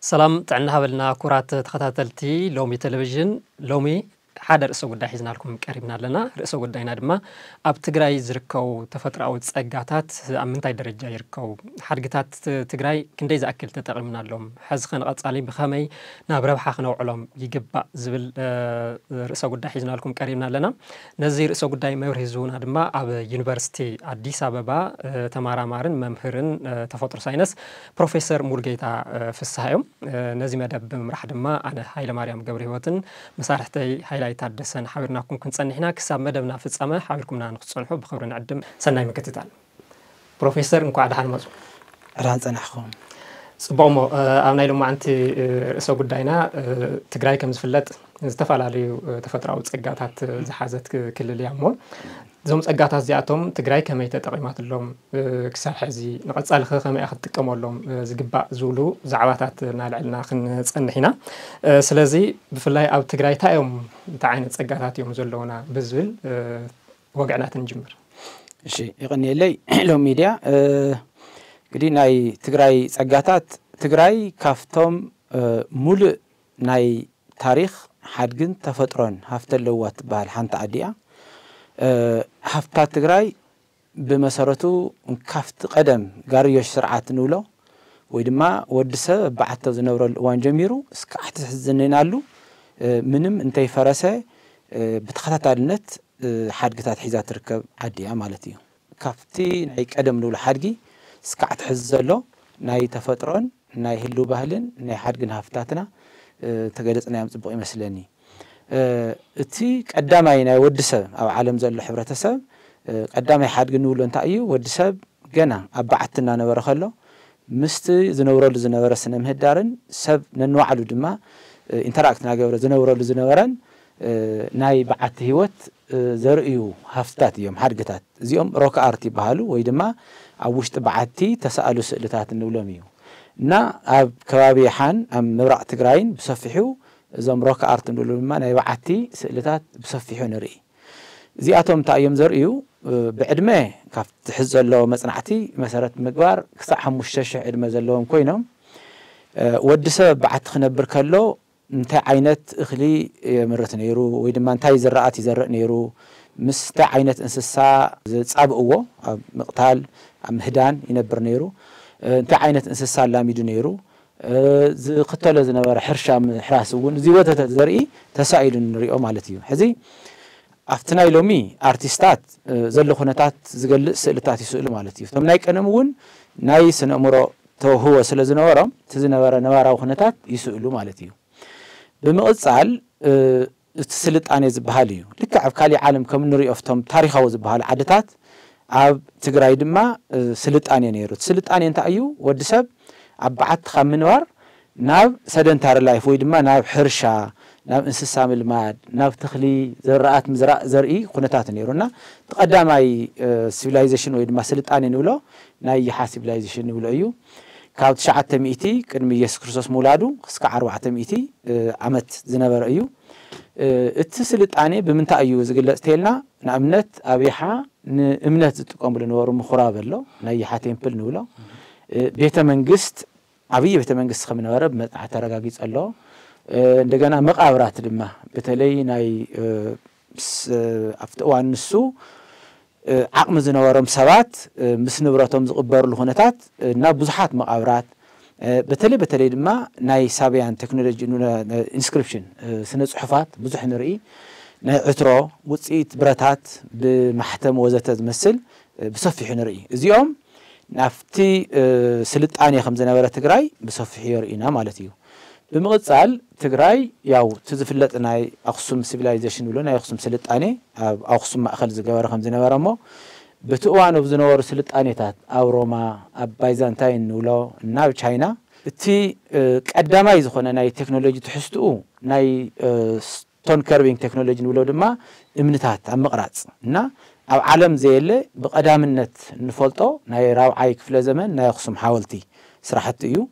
سلام تعنها بلنا كرات تخطاتلتي لومي تلفزيون لومي ሓደ ርእሰ ጉዳይ ሒዝናልኩም ቀሪብና ኣለና ርእሰ ጉዳይና ድማ ኣብ ትግራይ ዝርከቡ ተፈጥሮኣዊ ፀጋታት ኣብ ምንታይ ደረጃ ይርከቡ ሓድግታት ትግራይ ክንደይ ዝኣክል ተጠቒምና ኣሎም ሕዚ ኸ ንቐጻሊ ብኸመይ ናብ ረብሓ ክነውዕሎም ይግባእ ዝብል ርእሰ ጉዳይ ሒዝናልኩም ቀሪብና ኣለና ነዚ ርእሰ ጉዳይ መብርሂ ዝውና ድማ ኣብ ዩኒቨርሲቲ ኣዲስ ኣበባ ተመራማርን መምህርን ተፈጥሮ ሳይንስ ፕሮፌሰር ሙሉጌታ ፍስሓ እዮም ነዚ መደብ ብምምራሕ ድማ ኣነ ሃይለማርያም ገብረ ህይወትን መሳርሕተይ ሃይላይት تادسن حبرنا كم كنت صنحنا كساب مدبنا في الصمة حبركمنا نخصنحو بخبرنا عدم سناي مكتتال بروفيسور مكو عدحان مزو رانت انا خوم سبومو آه انا لما انت سوق الدينا تقرأي كمز في ዝተፈላለዩ ተፈጥራዊ ፀጋታት ዝሓዘት ክልል እያ እሞ እዞም ፀጋታት እዚኣቶም ትግራይ ከመይ ተጠቂማትሎም ክሳብ ሕዚ ንቐፃሊ ኸ ከመይ እያ ክትጥቀመሎም ዝግባእ ዝብሉ ዛዕባታት እናልዕልና ክንፀንሕ ኢና ስለዚ ብፍላይ ኣብ ትግራይ እንታይ እዮም እንታይ ዓይነት ፀጋታት እዮም ዘለውና ብዝብል ወግዕናት ንጅምር እሺ ይቕኒየለይ ሎም ሚድያ እንግዲህ ናይ ትግራይ ፀጋታት ትግራይ ካፍቶም ሙሉእ ናይ ታሪክ ሓድግን ተፈጥሮን ሃፍተ ኣለዋ ትበሃል ሓንቲ ዓዲ እያ ሃፍታት ትግራይ ብመሰረቱ ካብቲ ቀደም ጋርዮሽ ስርዓት ንብሎ ወይ ድማ ወዲ ሰብ ኣባዓቶ ዝነብረሉ እዋን ጀሚሩ እስካዕ ትሕዝ ዝኒናሉ ምንም እንተይፈረሰ ብተኸታታልነት ሓድግታት ሒዛ ትርከብ ዓዲ እያ ማለት እዩ ካብቲ ናይ ቀደም ንብሎ ሓድጊ እስካዕ ትሕዝ ዘሎ ናይ ተፈጥሮን ናይ ህሉ ባህልን ናይ ሓድግን ሃፍታትና ተገለፅናዮም ፅቡቅ ይመስለኒ እቲ ቀዳማይ ናይ ወዲ ሰብ ኣብ ዓለም ዘሎ ሕብረተሰብ ቀዳማይ ሓድጊ ንብሎ እንታይ እዩ ወዲ ሰብ ገና ኣብ በዓቲ እናነበረ ከሎ ምስቲ ዝነብረሉ ዝነበረ ስነ ምህዳርን ሰብ ነንባዕሉ ድማ ኢንተራክት እናገበረ ዝነብረሉ ዝነበረን ናይ በዓቲ ሂወት ዘርእዩ ሃፍትታት እዮም ሓድግታት እዚኦም ሮክኣርት ይበሃሉ ወይ ድማ ኣብ ውሽጢ በዓቲ ተሰኣሉ ስእልታት እንብሎም እዩ እና ኣብ ከባቢ የሓን ኣብ ምብራቅ ትግራይን ብሰፊሑ እዞም ሮክ ኣርት ንብሉ ድማ ናይ በዓቲ ስእልታት ብሰፊሑ ንርኢ እዚኣቶም እንታይ እዮም ዘርእዩ ብዕድመ ካብ ትሕዝ ዘለዎ መፅናዕቲ መሰረት ምግባር ክሳብ ሓሙሽተ ሽሕ ዕድመ ዘለዎም ኮይኖም ወዲ ሰብ በዓቲ ክነብር ከሎ እንታይ ዓይነት እኽሊ የምርት ነይሩ ወይ ድማ እንታይ ዝራእቲ ይዘርእ ነይሩ ምስ እንታይ ዓይነት እንስሳ ዝፃብእዎ ኣብ ምቕታል ኣብ ምህዳን ይነብር ነይሩ እንታይ ዓይነት እንስሳ ኣላሚዱ ነይሩ ዝክተሎ ዝነበረ ሕርሻ ምሕራስ እውን እዚ ወተተት ዘርኢ ተሳኢሉ ንሪኦ ማለት እዩ ሕዚ ኣብቲ ናይ ሎሚ ኣርቲስታት ዘሎ ኩነታት ዝገልፅ ስእልታት ይስእሉ ማለት እዩ እቶም ናይ ቀደም እውን ናይ ስነ እምሮ ተውህቦ ስለ ዝነበሮም እቲ ዝነበረ ነባራዊ ኩነታት ይስእሉ ማለት እዩ ብምቕፃል እቲ ስልጣነ ዝበሃል እዩ ልክዕ ኣብ ካሊእ ዓለም ከም ንሪኦ እቶም ታሪካዊ ዝበሃሉ ዓድታት ኣብ ትግራይ ድማ ስልጣኔ ነይሩ ስልጣኔ እንታይ እዩ ወዲ ሰብ ኣብ በዓቲ ካብ ምንባር ናብ ሰደንታሪ ላይፍ ወይ ድማ ናብ ሕርሻ ናብ እንስሳ ምልማድ ናብ ተኽሊ ዘረኣት ምዝራእ ዘርኢ ኩነታት ነይሩና ተቐዳማይ ሲቪላይዜሽን ወይ ድማ ስልጣኔ ንብሎ ናይ ይሓ ሲቪላይዜሽን ንብሎ እዩ ካብ ትሽዓተ ሚእቲ ቅድሚ ኢየሱስ ክርስቶስ ምውላዱ ክሳብ ኣርባዕተ ሚእቲ ዓመት ዝነበረ እዩ እቲ ስልጣኔ ብምንታይ እዩ ዝግለፅ ተልና ንኣብነት ኣብሓ ንእምነት ዝጥቀምሉ ነበሩ ምኩራብ ኣሎ ናይ የሓ ቴምፕል ንብሎ ቤተ መንግስት ዓብዪ ቤተ መንግስቲ ከም ዝነበረ ብመፅናሕ ተረጋጊፅ ኣሎ እንደገና መቃብራት ድማ በተለይ ናይ ኣብቲ እዋን ንሱ ዓቕሚ ዝነበሮም ሰባት ምስ ንብረቶም ዝቕበርሉ ኩነታት ናብ ብዙሓት መቃብራት በተለይ በተለይ ድማ ናይ ሳብያን ቴክኖሎጂ ኢንስክሪፕሽን ስነ ፅሑፋት ብዙሕ ንርኢ ናይ ዕትሮ ውፅኢት ብረታት ብማሕተም ወዘተ ዝመስል ብሰፊሑ ንርኢ እዚኦም ናብቲ ስልጣኔ ከም ዝነበረ ትግራይ ብሰፊሑ የርኢና ማለት እዩ ብምቕፃል ትግራይ ያው እቲ ዝፍለጥ ናይ ኣክሱም ሲቪላይዜሽን ብሎ ናይ ኣክሱም ስልጣኔ ኣብ ኣክሱም ማእኸል ዝገበረ ከም ዝነበረ እሞ በቲ እዋኑ ዝነበሩ ስልጣኔታት ኣብ ሮማ ኣብ ባይዛንታይን ንብሎ ናብ ቻይና እቲ ቀዳማይ ዝኾነ ናይ ቴክኖሎጂ ትሕዝትኡ ናይ تون كربينج تكنولوجي نقولوا دما امنتات عم مقرات نا أو عالم زي اللي بقدام النت نفلتو ناي راو عايك في زمن ناي خصم حاولتي سرحت إيو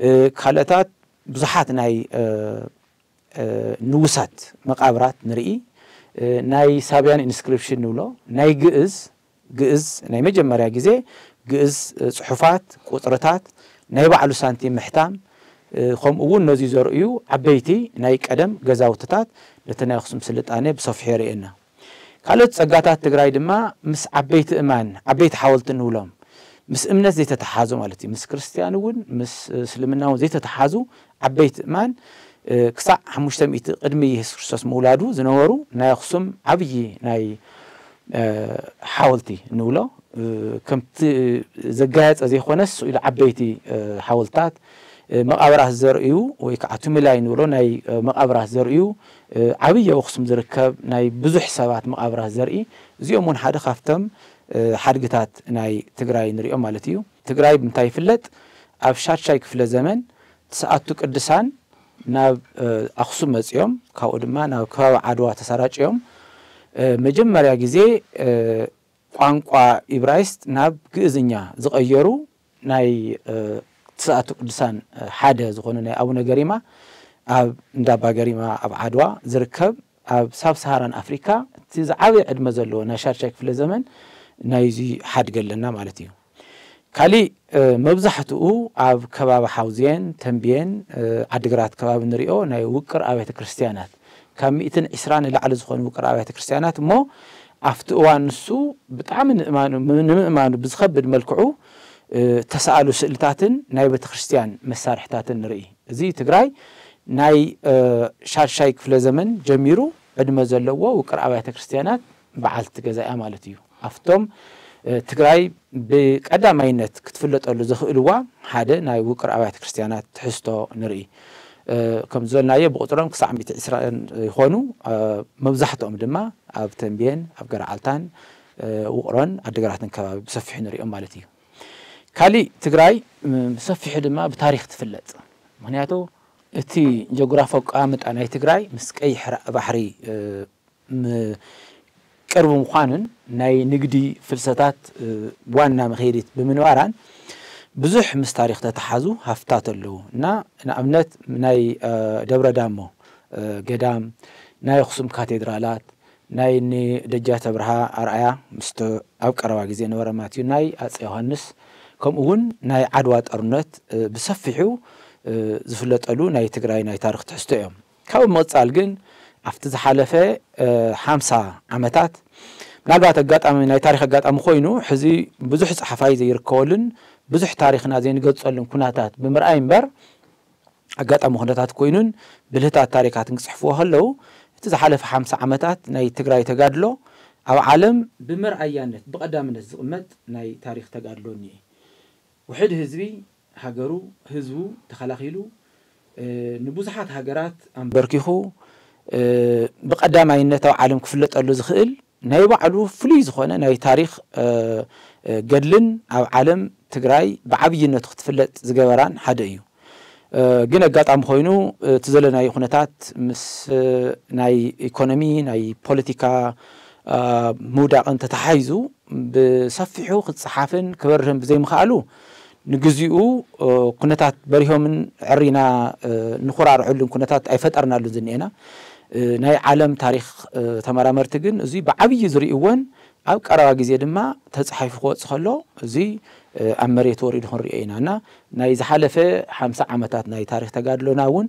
اه كالتات بزحات ناي اه اه نوسات مقابرات نرئي ناي سابيان انسكريبشن نولو ناي جئز جئز ناي مجمريا جزي جئز صحفات قطرتات ناي بعلو سانتيم محتام ከምኡ እውን ነዚ ዘርእዩ ዓበይቲ ናይ ቀደም ገዛውትታት ነቲ ናይ ኣክሱም ስልጣነ ብሰፊሑ የርእየና ካልኦት ፀጋታት ትግራይ ድማ ምስ ዓበይቲ እማን ዓበይቲ ሓወልቲ እንብሎም ምስ እምነት ዘይተተሓዙ ማለት እዩ ምስ ክርስትያን እውን ምስ እስልምና እውን ዘይተተሓዙ ዓበይቲ እማን ክሳዕ ሓሙሽተ ሚእቲ ቅድሚ የሱስ ክርስቶስ ምውላዱ ዝነበሩ ናይ ኣክሱም ዓብዪ ናይ ሓወልቲ እንብሎ ከምቲ ዘጋየፀ ዘይኮነስ ኢሉ ዓበይቲ ሓወልትታት መቃብራት ዘርእዩ ወይ ከዓ ቱምላይ ንብሎ ናይ መቃብራት ዘርእዩ ዓብይ ኣክሱም ዝርከብ ናይ ብዙሕ ሰባት መቃብራት ዘርኢ እዚኦም እውን ሓደ ካብቶም ሓድግታት ናይ ትግራይ ንሪኦም ማለት እዩ ትግራይ ብምንታይ ይፍለጥ ኣብ ሻድሻይ ክፍለ ዘመን ትስኣቱ ቅድሳን ናብ ኣክሱም መፂኦም ካብኡ ድማ ናብ ከባቢ ዓድዋ ተሰራጭዮም መጀመርያ ግዜ ቋንቋ ኢብራይስጥ ናብ ግእዝኛ ዝቐየሩ ናይ ትስኣቱ ቅዱሳን ሓደ ዝኾኑ ናይ ኣቡነ ገሪማ ኣብ እንዳባ ገሪማ ኣብ ዓድዋ ዝርከብ ኣብ ሳብ ሰሃራን ኣፍሪካ እቲ ዝዓበየ ዕድመ ዘለዎ ናይ ሻርሻይ ክፍለ ዘመን ናይዚ ሓድገ ኣለና ማለት እዩ ካሊእ መብዛሕትኡ ኣብ ከባቢ ሓውዝየን ተንብየን ዓዲግራት ከባቢ ንሪኦ ናይ ውቅር ኣብያተ ክርስትያናት ካብ ሚእትን ዒስራ ንላዕሊ ዝኾኑ ውቅር ኣብያተ ክርስትያናት እሞ ኣብቲ እዋን ንሱ ብጣዕሚ ንምእማኑ ብዝኸብድ መልክዑ ተሰኣሉ ስእልታትን ናይ ቤተ ክርስቲያን መሳርሕታትን ንርኢ እዚ ትግራይ ናይ ሻድሻይ ክፍለ ዘመን ጀሚሩ ዕድመ ዘለዎ ውቅር ኣብያተ ክርስቲያናት በዓልቲ ገዛ እያ ማለት እዩ ኣብቶም ትግራይ ብቀዳማይነት ክትፍለጠሉ ዝኽእልዋ ሓደ ናይ ውቅር ኣብያተ ክርስቲያናት ትሕዝቶ ንርኢ ከም ዝበልናዮ ብቁፅሮም ክሳብ 120 ይኾኑ መብዛሕትኦም ድማ ኣብ ተንብየን ኣብ ገርዓልታን ውቅሮን ኣደግራትን ከባቢ ብሰፊሑ ንሪኦም ማለት እዩ ካሊእ ትግራይ ብሰፊሑ ድማ ብታሪክ ትፍለጥ ምክንያቱ እቲ ጀጉራፋዊ ኣቀማምጣ ናይ ትግራይ ምስ ቀይሕ ባሕሪ ቅርቢ ምዃኑን ናይ ንግዲ ፍልሰታት ዋና መኸይዲት ብምንባራን ብዙሕ ምስ ታሪክ ተተሓዙ ሃፍታት ኣለዉ እና ንኣብነት ናይ ደብረ ዳሞ ገዳም ናይ ኣክሱም ካቴድራላት ናይ ደጃተ ብርሃ ኣርኣያ ምስ ኣብ ቀረባ ግዜ ነበረ ማለት እዩ ናይ ኣፀ ዮሃንስ ከምኡ እውን ናይ ዓድዋ ጦርነት ብሰፊሑ ዝፍለጠሉ ናይ ትግራይ ናይ ታሪክ ትሕዝቶ እዮም ካብ ምቕፃል ግን ኣብቲ ዝሓለፈ ሓምሳ ዓመታት ምናልባት ኣጋጣሚ ናይ ታሪክ ኣጋጣሚ ኮይኑ ሕዚ ብዙሕ ፀሓፋይ ዘይርከበሉን ብዙሕ ታሪክና ዘይንገልፀሉን ኩነታት ብምርኣይ እምበር ኣጋጣሚ ኩነታት ኮይኑን ብልህታት ታሪካት ንክፅሕፍዎ ከለው እቲ ዝሓለፈ ሓምሳ ዓመታት ናይ ትግራይ ተጋድሎ ኣብ ዓለም ብመርኣያነት ብቐዳምነት ዝቕመጥ ናይ ታሪክ ተጋድሎ እኒአ ውሕድ ህዝቢ ሃገሩ ህዝቡ ተኸላኺሉ ንብዙሓት ሃገራት ኣንበርኪኹ ብቐዳማይነት ኣብ ዓለም ክፍለጠሉ ዝኽእል ናይ ባዕሉ ፍሉይ ዝኾነ ናይ ታሪክ ገድልን ኣብ ዓለም ትግራይ ብዓብይነቱ ክትፍለጥ ዝገበራን ሓደ እዩ ግን ኣጋጣሚ ኮይኑ እቲ ዘለናዩ ኩነታት ምስ ናይ ኢኮኖሚ ናይ ፖለቲካ ምውዳቕን ተተሓሒዙ ብሰፊሑ ክፅሓፍን ክበርህን ብዘይምኽኣሉ ንግዚኡ ኩነታት በሪሆምን ዕሪና ንኩራርዐሉን ኩነታት ኣይፈጠርናሉን ዝኒኤና ናይ ዓለም ታሪክ ተመራመርቲ ግን እዚ ብዓብዪ ዝርእዎን ኣብ ቀረባ ግዜ ድማ ተፃሒፉ ክወፅእ ከሎ እዚ ኣብ መሬት ወሪዱ ክንሪኦ ኢና እና ናይ ዝሓለፈ ሓምሳ ዓመታት ናይ ታሪክ ተጋድሎና እውን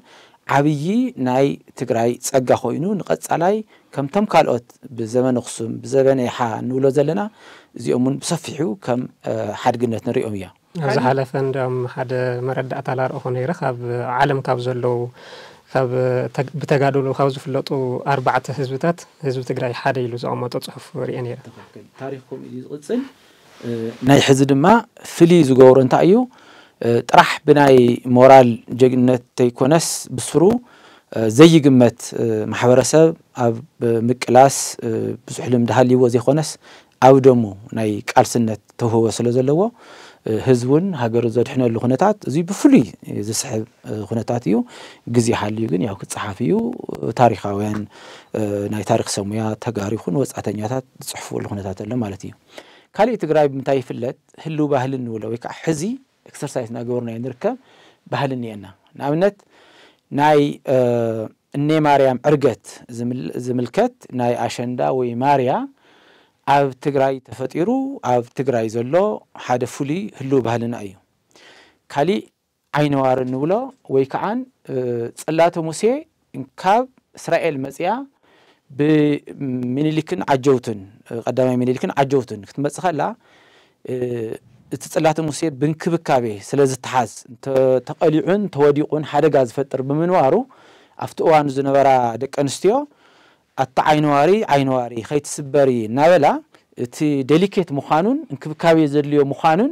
ዓብዪ ናይ ትግራይ ፀጋ ኮይኑ ንቐፃላይ ከምቶም ካልኦት ብዘበን ኣክሱም ብዘበን ይሓ ንብሎ ዘለና እዚኦም እውን ብሰፊሑ ከም ሓድግነት ንሪኦም እያ ኣብ ዝሓለፈ እንዲም ሓደ መረዳእታ ላርኦ ነይረ ካብ ዓለም ካብ ዘለዉ ካብ ብተጋድሎ ካብ ዝፍለጡ ኣርባዕተ ህዝብታት ህዝቢ ትግራይ ሓደ ኢሉ ዘቐመጦ ፅሑፍ ርአ ነይረ ታሪክኩም እዩ ዝቕፅል ናይ ሕዚ ድማ ፍልይ ዝገብሮ እንታይ እዩ ጥራሕ ብናይ ሞራል ጀግንነት ተይኮነስ ብስሩ ዘይግመት ማሕበረሰብ ኣብ ምቅላስ ብዙሕ ልምዲ ሃልይዎ ዘይኮነስ ኣብ ደሙ ናይ ቃልስነት ተውህቦ ስለ ዘለዎ ህዝብን ሃገር ዘድሕነሉ ኩነታት እዚ ብፍሉይ ዝስሕብ ኩነታት እዩ ግዜ ሓልዩ ግን ያው ክፀሓፍ እዩ ታሪካውያን ናይ ታሪክ ሰሙያ ተጋሩ ይኹን ወፃእተኛታት ዝፅሕፍሉ ኩነታት ኣሎ ማለት እዩ ካሊእ ትግራይ ብምንታይ ይፍለጥ ህልው ባህሊ ንብሎ ወይ ከዓ ሕዚ ኤክሰርሳይዝ እናገበርናዮ ንርከብ ባህሊ እኒአና ንኣብነት ናይ እኔ ማርያም ዕርገት ዝምልከት ናይ ኣሸንዳ ወይ ማርያ أب تقرأي تفتيرو أب تقرأي زلو حاد فولي هلو بهالنا أيو كالي عين وار النولا ويكعان تسألات موسى إن كاب إسرائيل مزيا بمنيلكن عجوتن قدام منيلكن عجوتن كنت مسخة لا تسألات موسى بنكب كابي سلاز تحاز تقليعون توديقون حاد غاز فتر بمنوارو أفتقوان زنبرا دك أنستيو ኣታ ዓይንዋሪ ዓይንዋሪ ከይትስበሪ እናበላ እቲ ዴሊኬት ምዃኑን እንክብካቤ ዘድልዮ ምዃኑን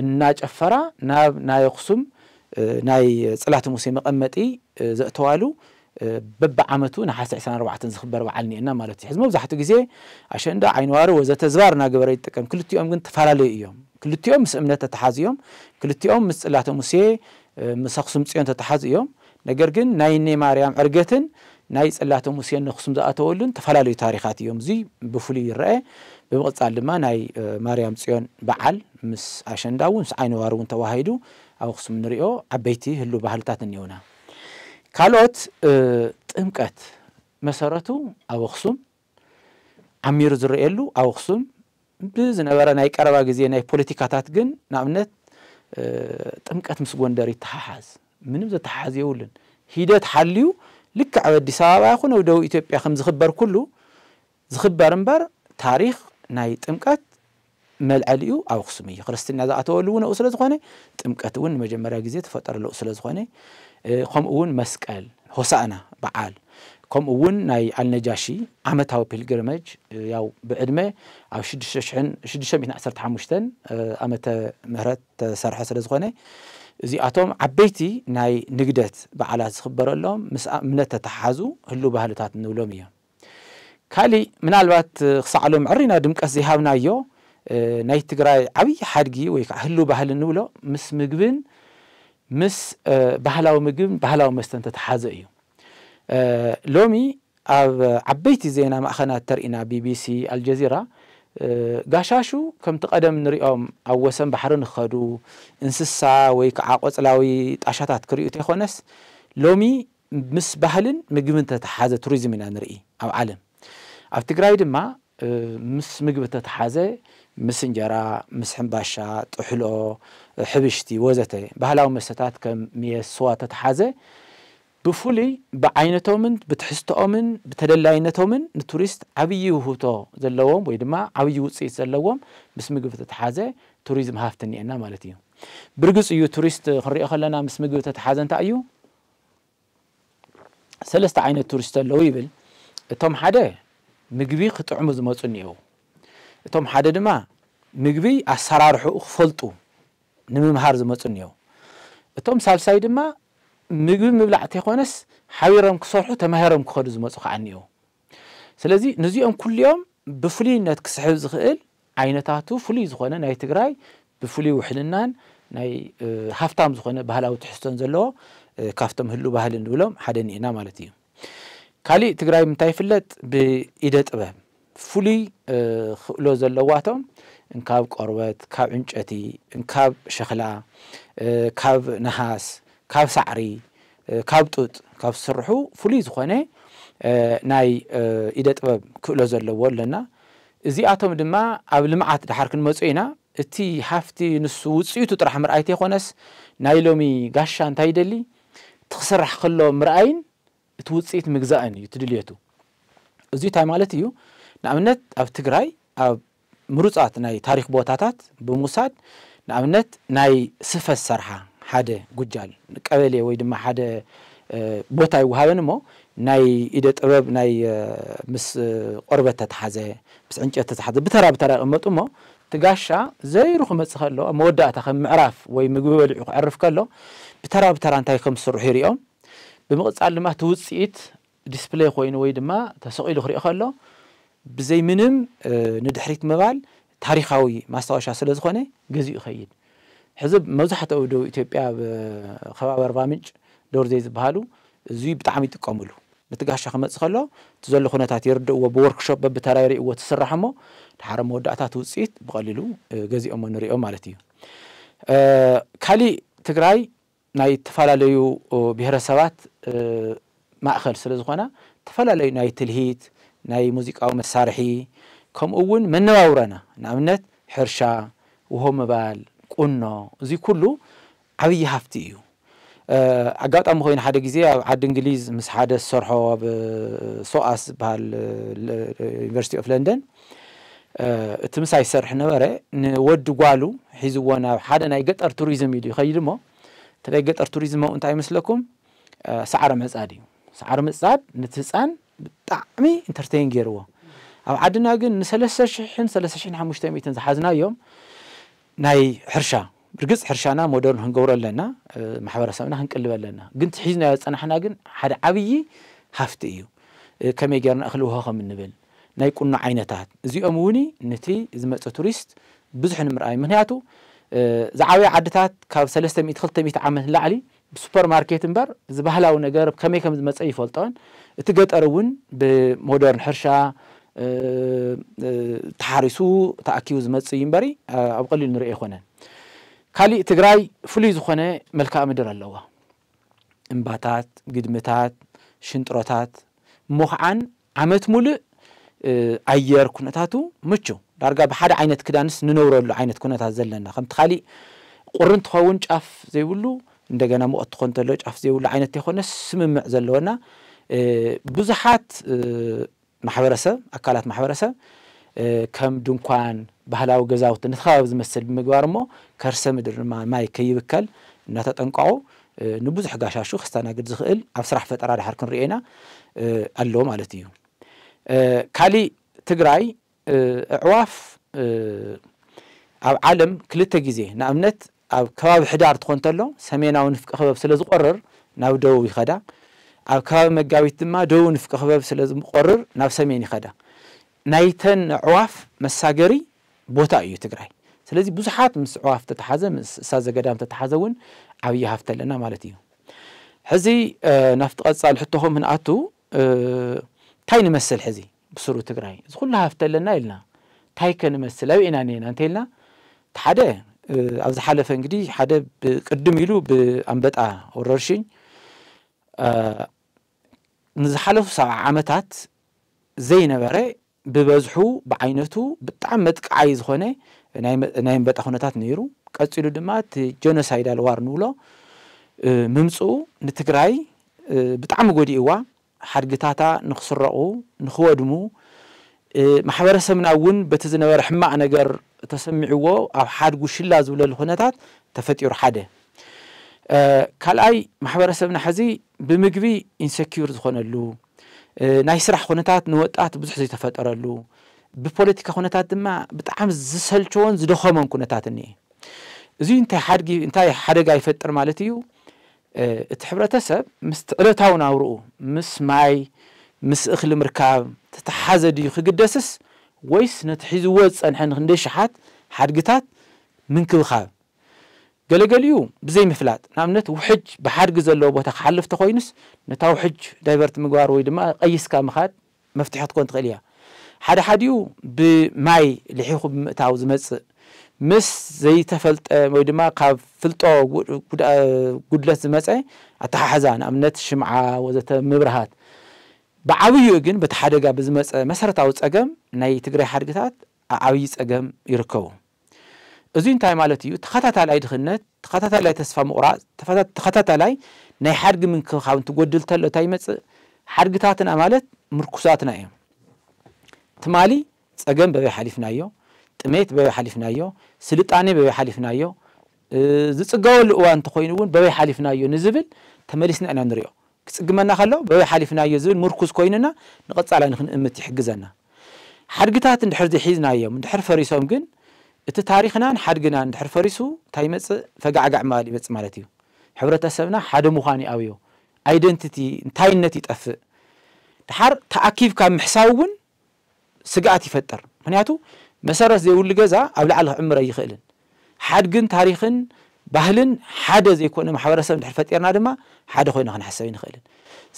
እናጨፈራ ናብ ናይ ኣኽሱም ናይ ፅላተ ሙሴ መቐመጢ ዘእተዋሉ በብዓመቱ ነሓሰ 24 ዝኽበር በዓል እኒአና ማለት እዩ ሕዚ መብዛሕትኡ ግዜ ኣሸንዳ ዓይንዋሪ ወዘተ ዝባር እናገበረ ይጥቀም ክልቲኦም ግን ተፈላለዩ እዮም ክልቲኦም ምስ እምነት ተተሓዙ እዮም ክልቲኦም ምስ ፅላተ ሙሴ ምስ ኣኽሱም ፅዮን ተተሓዙ እዮም ነገር ግን ናይ እኔ ማርያም ዕርገትን ناي صلاة موسى نخصم زاتولن تفلالو تاريخات يوم زي بفلي يرأى بمقصال ما ناي مريم صيون بعل مس اشنداون مس عين وارون تواهيدو او خصم نريو عبيتي هلو بحالتات نيونا كالوت ጥምቀት መሰረቱ ኣብ ኣኽሱም ዓሚሩ ዝረአየሉ ኣብ ኣኽሱም ብዝነበረ ናይ ቀረባ ግዜ ናይ ፖለቲካታት ግን ንኣብነት ጥምቀት ምስ ጎንደር ይተሓሓዝ ምንም ዘተሓሓዝ የብሉን ሂደት ሓልዩ لك على دي سابا يخونا ودو إتوبيا خم زخبر كله زخبر مبار تاريخ ناي تمكات مال عليو أو خصمي خرستي نادا أتولونا أسرة زخواني تمكات ون مجمرا قزيت فتر الأسرة زخواني خم أون مسكال هوسانا بعال كم أون ناي على نجاشي عمت هاو بيلجرمج ياو بعدمة أو شدش شحن شدش من أسرت حمشتن عمت مهرت سرح أسرة እዚኣቶም ዓበይቲ ናይ ንግደት በዓላት ዝኽበረሎም ምስ እምነት ተተሓዙ ህሉ ባህልታት እንብሎም እዮም ካልእ ምናልባት ክሳዕሎም ዕሪና ድምቀት ዘይሃብናዮ ናይ ትግራይ ዓብዪ ሓድጊ ወይ ከዓ ህሉ ባህሊ እንብሎ ምስ ምግብን ምስ ባህላዊ ምግብን ባህላዊ መስተን ተተሓዘ እዩ ሎሚ ኣብ ዓበይቲ ዜና ማእኸናት ተርእና ቢቢሲ አልጀዚራ ጋሻሹ ከምቲ ቀደም ንሪኦም ኣብ ወሰን ባሕሪ ንኸዱ እንስሳ ወይ ከዓ ቆፅላዊ ጣሻታት ክርዩ እተይኮነስ ሎሚ ምስ ባህልን ምግብን ተተሓዘ ቱሪዝም ኢና ንርኢ ኣብ ዓለም ኣብ ትግራይ ድማ ምስ ምግቢ ተተሓዘ ምስ እንጀራ ምስ ሕምባሻ ጥሕሎ ሕብሽቲ ወዘተ ባህላዊ መስተታት ከም ሜስ ስዋ ተተሓዘ ብፍሉይ ብዓይነቶምን ብትሕዝትኦምን ብተደላይነቶምን ንቱሪስት ዓብዪ ውህብቶ ዘለዎም ወይ ድማ ዓብዪ ውፅኢት ዘለዎም ምስ ምግቢ ተተሓዘ ቱሪዝም ሃፍቲ እኒአና ማለት እዩ ብርግፅ እዩ ቱሪስት ክንሪኦ ከለና ምስ ምግቢ ተተሓዘ እንታይ እዩ ሰለስተ ዓይነት ቱሪስት ኣለዉ ይብል እቶም ሓደ ምግቢ ክጥዕሙ ዝመፁ እኒኤው እቶም ሓደ ድማ ምግቢ ኣሰራርሑኡ ክፈልጡ ንምምሃር ዝመፁ እኒኤው እቶም ሳልሳይ ድማ ምግቢ ምብላዕ እንተይኮነስ ሓቢሮም ክሰርሑ ተማሂሮም ክኸዱ ዝመፁ ከዓ እኒኡ ስለዚ ነዚኦም ኩልኦም ብፍሉይነት ክስሕብ ዝኽእል ዓይነታቱ ፍሉይ ዝኾነ ናይ ትግራይ ብፍሉይ ውሕልናን ናይ ሃፍታም ዝኾነ ባህላዊ ትሕዝቶን ዘለዎ ካብቶም ህሉ ባህሊ ንብሎም ሓደ ኒአና ማለት እዩ ካሊእ ትግራይ ምንታይ ይፍለጥ ብኢደ ጥበብ ፍሉይ ክእሎ ዘለዋቶም ካብ ቆርበት ካብ ዕንጨቲ ካብ ሸክላ ካብ ነሃስ ካብ ሳዕሪ ካብ ጡጥ ካብ ዝስርሑ ፍሉይ ዝኾነ ናይ ኢደ ጥበብ ክእሎ ዘለዎ ኣለና እዚኣቶም ድማ ኣብ ልምዓት ድሓር ክንመፁ ኢና እቲ ሃፍቲ ንሱ ውፅኢቱ ጥራሕ ምርኣይ ተይኮነስ ናይ ሎሚ ጋሻ እንታይ ይደሊ እቲ ክስራሕ ከሎ ምርኣይን እቲ ውፅኢት ምግዛእን እዩ ትድልየቱ እዚ እንታይ ማለት እዩ ንኣብነት ኣብ ትግራይ ኣብ ምሩፃት ናይ ታሪክ ቦታታት ብምውሳድ ንኣብነት ናይ ስፈ ዝሰርሓ حدا جوجال قبلي ويد ما حدا بوتاي وهابن مو ناي إدت أرب ناي مس قربة تتحزة بس عنك تتحزة بترى بترى أمة أمة تقاشا زي روح ما تخلو مودة تخم معرف وي مقبول عرف كله بترى بترى أنت يخم صروحي اليوم بمقص على ما توصيت ديسبلاي خوين ويد ما تسوي لخري أخلو بزي منم ندحريت مبال تاريخاوي ما استوى شاسل زخوني جزي خيد حزب مزحت أو دو إثيوبيا بخبر برامج دور زي زبالو زي بتعمي تكملو نتجاش خمسة خلا تزل خنا تعتير وبوركشوب بترايري وتسرحمو تحرم ودعتها توصيت بقللو جزء من رئو مالتي كالي تجراي ناي تفعلليو بهرسوات مأخر سلزخنا تفعلليو ناي تلهيت ناي موسيقى مسارحي كم أول من نواورنا نعمنت حرشة وهم بال قنا زي كله عوي هفتي يو أجاد أم خوين حد جزية عاد إنجليز مس حد صرحة بسواس بهال University of London تمس هاي صرح نوره نود قالو حزوانا حد أنا جت أرتوريزم يدي خير ما ترى جت أرتوريزم وأنت عايز لكم سعر مزادي سعر مزاد نتسان بتعمي انترتين جروه أو عدنا جن سلسة شحن سلسة شحن حمشتين ميتين زحزنا يوم ناي حرشا برقص حرشانا مودرن هنقول لنا محاورة سامنا هنقل لنا قنت حيزنا أنا حنا قن حد عبي هفت إيو كم يجرن أخلوها خم النبل ناي كنا عينتات زي أموني نتي إذا ما توريست بزحن مرأي من هاتو زعوي عدتات كاب سلسة ميت خلطة ميت عمل لعلي سوبر ماركت بار زبهلا ونجرب كم يكمل ما تسأي فلتان تقدر أروون بمودرن حرشا ተሓሪሱ ተኣኪቡ ዝመፅእ እዩ እምበሪ ኣብ ቀሊሉ ንሪኦ ይኮነን ካልእ ትግራይ ፍሉይ ዝኾነ መልክዓ ምድር ኣለዋ እምባታት ግድምታት ሽንጥሮታት እሞ ከዓን ዓመት ሙሉእ ኣየር ኩነታቱ ምቹ ዳርጋ ብሓደ ዓይነት ክዳንስ ንነብረሉ ዓይነት ኩነታት ዘለና ከምቲ ካሊእ ቁሪ እንትኸውን ጫፍ ዘይብሉ እንደገና ሙቐት ትኾን ተሎ ጫፍ ዘይብሉ ዓይነት እንተይኮነ ስምምዕ ዘለወና ብዙሓት ማሕበረሰብ ኣካላት ማሕበረሰብ ከም ድንኳን ባህላዊ ገዛውቲ ነቲ ከባቢ ዝመስል ብምግባር እሞ ከርሰ ምድሪ ድማ ማይ ከይብከል እናተጠንቀቑ ንብዙሕ ጋሻሹ ክስተናግድ ዝኽእል ኣብ ስራሕ ፈጠራ ድሓር ክንሪኦ ኢና ኣሎ ማለት እዩ ካሊእ ትግራይ ኣዕዋፍ ኣብ ዓለም ክልተ ግዜ ንኣብነት ኣብ ከባቢ ሕዳር ትኾን ተሎ ሰሜናዊ ንፍቂ ክበብ ስለ ዝቆርር ናብ ደቡብ ይኸዳ ኣብ ከባቢ መጋቢት ድማ ደቡብ ንፍቂ ክበብ ስለ ዝቆርር ናብ ሰሜን ይኸዳ ናይተን ኣዕዋፍ መሳገሪ ቦታ እዩ ትግራይ ስለዚ ብዙሓት ምስ ዕዋፍ ተተሓዘ ምስ እሳ ዘገዳም ተተሓዘ እውን ዓብዪ ሃፍቲ ኣለና ማለት እዩ ሕዚ ናብቲ ቐጻሊ ሕቶኹም ህንኣቱ እንታይ ንመስል ሕዚ ብስሩ ትግራይ እዚ ኩሉ ሃፍቲ ኣለና ኢልና እንታይ ከንመስል ኣብኢና ነና እንተ ኢልና እቲ ሓደ ኣብ ዝሓለፈ እንግዲህ ሓደ ብቅድም ኢሉ ብኣንበጣ ወረርሽኝ ንዝሓለፉ ሰብዓ ዓመታት ዘይነበረ ብበዝሑ ብዓይነቱ ብጣዕሚ መጥቃዓይ ዝኾነ ናይ እምበጣ ኩነታት ነይሩ ቀፂሉ ድማ እቲ ጀኖሳይዳል ዋር ንብሎ ምምፅኡ ንትግራይ ብጣዕሚ ጎዲእዋ ሓድግታታ ንክስረቑ ንክወድሙ ማሕበረሰብና እውን በቲ ዝነበረ ሕማቕ ነገር ተሰሚዕዎ ኣብ ሓድጉ ሽላ ዝብለሉ ኩነታት ተፈጢሩ ሓደ ካልኣይ ማሕበረሰብና ሕዚ ብምግቢ ኢንሰኪር ዝኾነሉ ናይ ስራሕ ኩነታት ንወጣት ብዙሕ ዘይተፈጠረሉ ብፖለቲካ ኩነታት ድማ ብጣዕሚ ዝሰልቸዎን ዝደኸመን ኩነታት እኒአ እዚ እንታይ ሓድጊ እንታይ ሓደጋ ይፈጥር ማለት እዩ እቲ ሕብረተሰብ ምስ ዕለታዊ ናብርኡ ምስ ማይ ምስ እኽሊ ምርካብ ተተሓዘ ድዩ ክግደስስ ወይስ ነቲ ሒዝዎ ዝፀንሐ ንክንደይ ሸሓት ሓድግታት ምንክብኻብ قال قال يو بزي مفلات نامنت وحج بحرق زلو بوتا خلف تخوينس نتاو حج دايفرت مقوار ويدما قيس كام خاد مفتيحة تكون تقليا حدا حد يو بماي لحيخو بمتاو زمتس مس زي تفلت آه، ويدما قاب فلت قد آه، لس زمتس اتاها حزان امنت شمعة وزتا مبرهات بعوي يوغن بتحرقا بزمتس مسارة تاوز اقام ناي تقري حرقتات عويز اقام يركوه እዚ እንታይ ማለት እዩ ተኸታታላይ ድኽነት ተኸታታላይ ተስፋ ምቑራፅ ተኸታታላይ ናይ ሓድጊ ምንክብኻብ እንትጎድል ተሎ እንታይ ይመፅእ ሓድግታትና ማለት ምርኩሳትና እዮም ትማሊ ፀገም በበይ ሓሊፍናዮ ጥሜት በበይ ሓሊፍናዮ ስልጣኔ በበይ ሓሊፍናዮ ዝፅገበሉ እዋን እንተኮይኑ እውን በበይ ሓሊፍናዮ ንዝብል ተመሊስና ኢና ንሪኦ ክፅግመና ከሎ በበይ ሓሊፍናዮ ዝብል ምርኩዝ ኮይኑና ንቐፃላይ ንክንእምት ይሕግዘና ሓድግታት እንድሕር ዘይሒዝናዮም እንድሕር ፈሪሶም ግን እቲ ታሪክናን ሓድግናን ድሕር ፈሪሱ እንታይ ይመፅእ ፈጋዕጋዕ መባል ይመፅእ ማለት እዩ ሕብረተሰብና ሓደ ምዃን ይኣብዮ ኣይደንቲቲ እንታይነት ይጠፍእ ድሓር ተኣኪብካ ምሕሳብ እውን ስጋኣት ይፈጥር ምክንያቱ መሰረት ዘይብሉ ገዛ ኣብ ላዕሊ ክዕምር ኣይኽእልን ሓድግን ታሪክን ባህልን ሓደ ዘይኮነ ማሕበረሰብ እንድሕር ፈጢርና ድማ ሓደ ኮይኑ ክንሓሰብ ይንኽእልን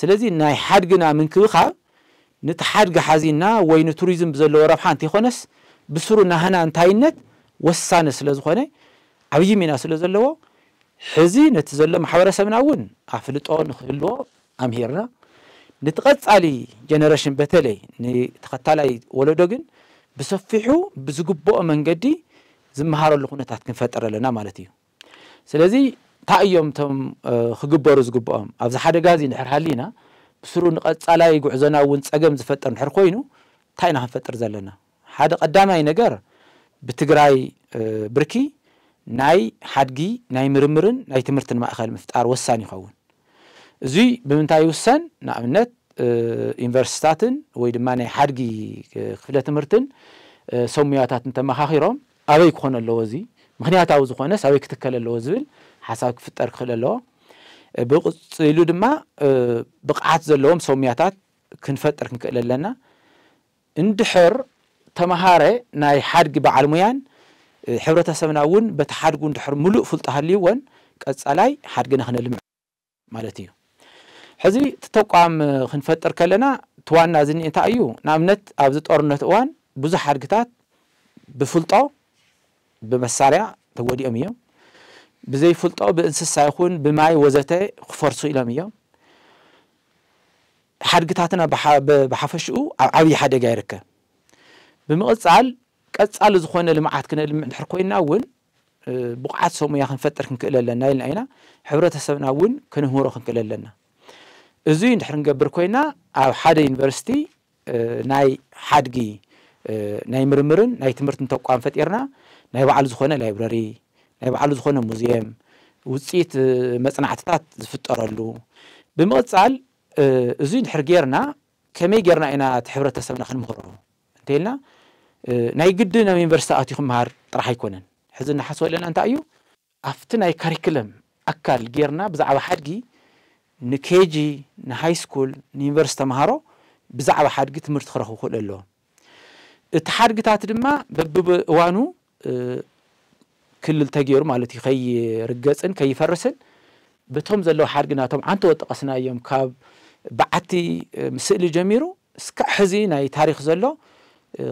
ስለዚ ናይ ሓድግና ምንክብኻብ ነቲ ሓድጊ ሓዚና ወይ ንቱሪዝም ብዘለዎ ረብሓ እንተይኮነስ ብስሩ ናህና እንታይነት وسان سلز خانه عبی مینا سلز لوا حزی نتزل محور سمناون عفلت آن خلوا امهرنا نتقطع علی جنرشن بتلی نتقطع علی ولدگن بسفحو بزقبو منجدی ዝመሃረሉ ኩነታት ክንፈጥር ኣለና ማለት እዩ ስለዚ እንታይ እዮም እቶም ክግበሩ ዝግብኦም ኣብዚ ሓደ ጋዚ ንድሕር ሃሊና ብስሩ ንቐፃላይ ጉዕዞና እውን ፀገም ዝፈጥር ንድሕር ኮይኑ እንታይ ኢና ክንፈጥር ዘለና ሓደ ቀዳማይ ነገር ብትግራይ ብርኪ ናይ ሓድጊ ናይ ምርምርን ናይ ትምህርትን ማእኸል ምፍጣር ወሳኒ ይኸውን እዚ ብምንታይ ይውሰን ንኣብነት ዩኒቨርስቲታትን ወይ ድማ ናይ ሓድጊ ክፍለ ትምህርትን ሰብ ሙያታትን ተመኻኺሮም ኣበይ ክኾነ ኣለዎ እዚ ምክንያታዊ ዝኾነስ ኣበይ ክትከል ኣለዎ ዝብል ሓሳብ ክፍጠር ክኽእል ኣለዎ ብቕፅሉ ድማ ብቕዓት ዘለዎም ሰብ ሙያታት ክንፈጥር ክንክእል ኣለና እንድሕር ተመሃረ ናይ ሓድጊ በዓል ሙያን ሕብረተሰብና እውን በቲ ሓድጉ እንድሕር ሙሉእ ፍልጦ ሃልይዎን ቀጻላይ ሓድጊ ንክነልምዕ ማለት እዩ ሕዚ እቲ ተቋም ክንፈጥር ከለና እቲ ዋና ዝኒ እንታይ እዩ ንኣብነት ኣብዚ ጦርነት እዋን ብዙሕ ሓድግታት ብፍልጦ ብመሳርያ ተወዲኦም እዮም ብዘይፍልጦ ብእንስሳ ይኹን ብማይ ወዘተ ክፈርሱ ኢሎም እዮም ሓድግታትና ብሓፈሽኡ ኣብ ዓብዪ ሓደጋ ይርከብ ብምቕፃል ቀፃሊ ዝኾነ ልምዓት ክነልምዕ እንድሕር ኮይና እውን ብቑዓት ሰብ ሙያ ክንፈጥር ክንክእል ኣለና ኢልና ኢና ሕብረተሰብና እውን ክንምህሮ ክንክእል ኣለና እዚ እንድሕር ንገብር ኮይና ኣብ ሓደ ዩኒቨርሲቲ ናይ ሓድጊ ናይ ምርምርን ናይ ትምህርትን ተቋም ፈጢርና ናይ ባዕሉ ዝኾነ ላይብረሪ ናይ ባዕሉ ዝኾነ ሙዝየም ውፅኢት መፅናዕትታት ዝፍጠረሉ ብምቕፃል እዚ እንድሕር ጌርና ከመይ ጌርና ኢና እቲ ሕብረተሰብና ክንምህሮ እንተኢልና ናይ ግዲ ናብ ዩኒቨርሲቲ ኣትኹ ምሃር ጥራሕ ኣይኮነን ሕዚ እናሓስቦ ኣለና እንታይ እዩ ኣብቲ ናይ ካሪክለም ኣካል ጌርና ብዛዕባ ሓድጊ ንኬጂ ንሃይ ስኩል ንዩኒቨርስቲ ተምሃሮ ብዛዕባ ሓድጊ ትምህርቲ ክረኽቡ ክእሉ ኣለዎ እቲ ሓድግታት ድማ በብእዋኑ ክልል ተገይሩ ማለት እዩ ከይርገፅን ከይፈርስን በቶም ዘለዎ ሓድጊ ናቶም ዓንቲ ወጥቀስና እዮም ካብ በዓቲ ስእሊ ጀሚሩ እስካዕ ሕዚ ናይ ታሪክ ዘሎ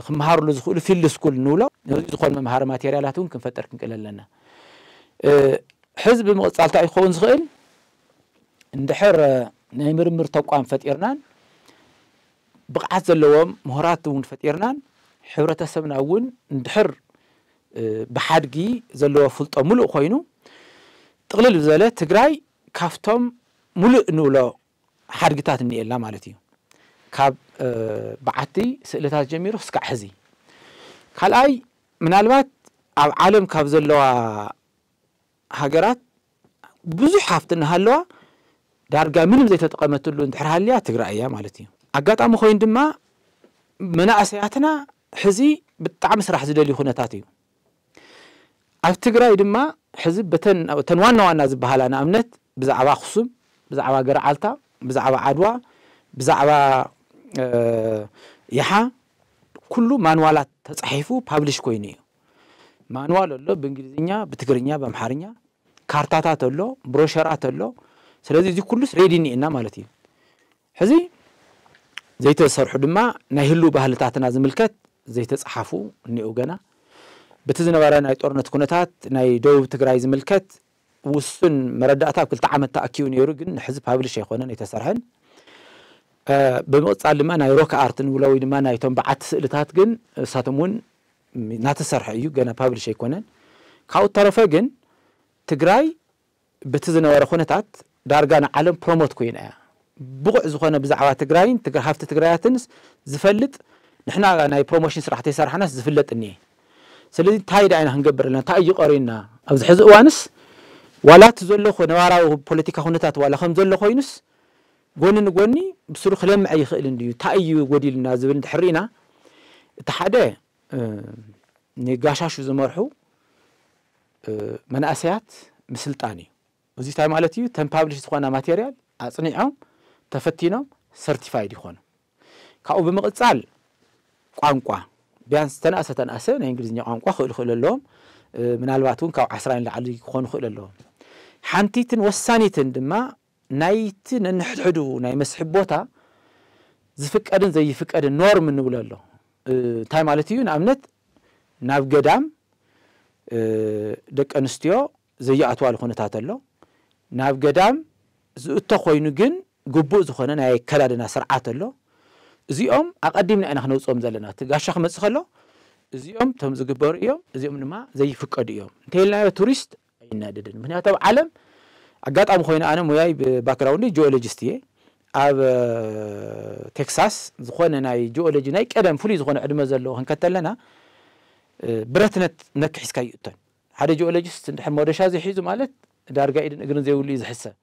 ክመሃሩሉ ዝኽእሉ ፊልድ ስኩል ንብሎ ነዚ ዝኾኑ መምሃሪ ማቴርያላት እውን ክንፈጠር ክንክእል ኣለና ሕዝቢ ምቕፃልታ ይኸውን ዝኽእል እንድሕር ናይ ምርምር ተቋም ፈጢርናን ብቕዓት ዘለዎም ምሁራት እውን ፈጢርናን ሕብረተሰብና እውን እንድሕር ብሓድጊ ዘለዎ ፍልጦ ሙሉእ ኮይኑ ጥቕልል ብዝበለ ትግራይ ካብቶም ሙሉእ ንብሎ ሓድግታት እኒኤላ ማለት እዩ ካብ በዓቲ ስእልታት ጀሚሩ እስካዕ ሕዚ ካልኣይ ምናልባት ኣብ ዓለም ካብ ዘለዋ ሃገራት ብዙሕ ሃፍቲ እናሃለዋ ዳርጋ ምንም ዘይተጠቐመትሉ እንድሕር ሃልያ ትግራይ እያ ማለት እዩ ኣጋጣሚ ኮይኑ ድማ መናእሰያትና ሕዚ ብጣዕሚ ስራሕ ዝደልዩ ኩነታት እዩ ኣብ ትግራይ ድማ ሕዚ በተን ዋና ዋና ዝበሃላ ንኣብነት ብዛዕባ ኣክሱም ብዛዕባ ገረዓልታ ብዛዕባ ዓድዋ ብዛዕባ ይሓ ኩሉ ማንዋላት ተፃሒፉ ፓብሊሽ ኮይኑ እዩ ማንዋል ኣሎ ብእንግሊዝኛ ብትግርኛ ብኣምሓርኛ ካርታታት ኣሎ ብሮሸራት ኣሎ ስለዚ እዚ ኩሉስ ሬዲ እኒኤና ማለት እዩ ሕዚ ዘይተሰርሑ ድማ ናይ ህሉ ባህልታትና ዝምልከት ዘይተፀሓፉ እኒኡ ገና በቲ ዝነበረ ናይ ጦርነት ኩነታት ናይ ደቡብ ትግራይ ዝምልከት ውሱን መረዳእታ ኣብ ክልተ ዓመት ተኣኪቡ ነይሩ ግን ሕዚ ፓብሊሽ ኣይኮነን ኣይተሰርሐን ብምቕፃል ድማ ናይ ሮክ ኣርት ንብሎ ወይ ድማ ናይቶም በዓቲ ስእልታት ግን እሳቶም እውን እናተሰርሐ እዩ ገና ፓብሊሽ ኣይኮነን ካብኡ ተረፈ ግን ትግራይ በቲ ዝነበረ ኩነታት ዳርጋ ንዓለም ፕሮሞት ኮይና እያ ብቑዕ ዝኾነ ብዛዕባ ትግራይን ሃፍቲ ትግራያትንስ ዝፈልጥ ንሕና ናይ ፕሮሞሽን ስራሕቲ የሰራሕናስ ዝፍለጥ እኒሄ ስለዚ እንታይ ዳ ኢና ክንገብር ኣለና እንታይ እዩ ቀሪና ኣብዚ ሕዚ እዋንስ ዋላ እቲ ዘሎ ነባራዊ ፖለቲካ ኩነታት ዋላ ከም ዘሎ ኮይኑስ ጎኒ ንጎኒ ብስሩክ ለምዐ ይኽእልን ድዩ እንታይ እዩ ጎዲልና ዝብል እንድሕር ኢና እቲ ሓደ ንጋሻሹ ዝመርሑ መናእሰያት ምስልጣን እዩ እዚ እንታይ ማለት እዩ ተን ፓብሊሽ ዝኾና ማቴርያል ኣፅኒዖም ተፈቲኖም ሰርቲፋይድ ይኾኑ ካብኡ ብምቕፃል ቋንቋ ቢያንስ ተናእሰ ተናእሰ ናይ እንግሊዝኛ ቋንቋ ክእል ክእል ኣለዎም ምናልባት እውን ካብ ዓስራን ላዕሊ ክኾኑ ክእል ኣለዎም ሓንቲትን ወሳኒትን ድማ ናይቲ ነንሕድሕዱ ናይ መስሕብ ቦታ ዝፍቀድን ዘይፍቀድን ኖርም እንብሎ ኣሎ እንታይ ማለት እዩ ንኣብነት ናብ ገዳም ደቂ ኣንስትዮ ዘየኣትዋሉ ኩነታት ኣሎ ናብ ገዳም ዝእቶ ኮይኑ ግን ግቡእ ዝኾነ ናይ ኣከዳድና ስርዓት ኣሎ እዚኦም ኣቐዲምና ኢና ክነውፅኦም ዘለና እቲ ጋሻ ክመፅእ ከሎ እዚኦም እቶም ዝግበሩ እዮም እዚኦም ድማ ዘይፍቀዱ እዮም እንተይልናዮ ቱሪስት ኣይናደድን ምክንያቱ ኣብ ዓለም ኣጋጣሚ ኮይኑ ኣነ ሙያይ ብባክግራውንዲ ጂኦሎጂስት እየ ኣብ ቴክሳስ ዝኾነ ናይ ጂኦሎጂ ናይ ቀደም ፍሉይ ዝኾነ ዕድመ ዘለዎ ክንከት ኣለና ብረት ነክ ሒዝካ ይእቶን ሓደ ጂኦሎጂስት እንድሕር መዶሻ ዘይሒዙ ማለት ዳርጋ ኢድን እግርን ዘይብሉ እዩ ዝሕሰብ